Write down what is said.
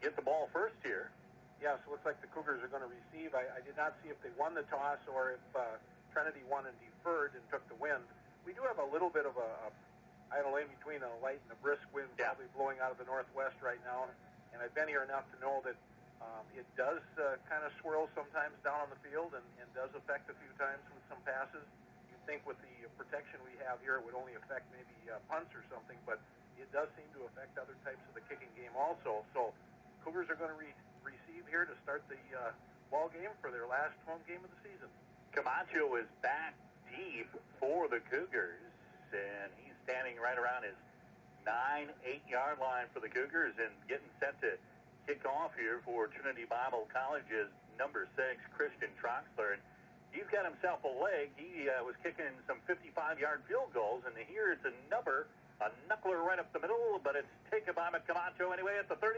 get the ball first here. Yes, it looks like the Cougars are going to receive. I, I did not see if they won the toss or if uh, Trinity won and deferred and took the wind. We do have a little bit of a, a I don't know, in between a light and a brisk wind Yeah. probably blowing out of the northwest right now. And I've been here enough to know that um, it does uh, kind of swirl sometimes down on the field and, and does affect a few times with some passes. You'd think with the protection we have here, it would only affect maybe uh, punts or something, but it does seem to affect other types of the kicking game also. So Cougars are going to re- receive here to start the uh, ball game for their last home game of the season. Camacho is back deep for the Cougars, and he's standing right around his nine, eight yard line for the Cougars and getting set to kick off here for Trinity Bible College's number six, Christian Troxler. And he's got himself a leg. He uh, was kicking some 55 yard field goals, and here it's a number. A knuckler right up the middle, but it's taken by Camacho anyway at the 30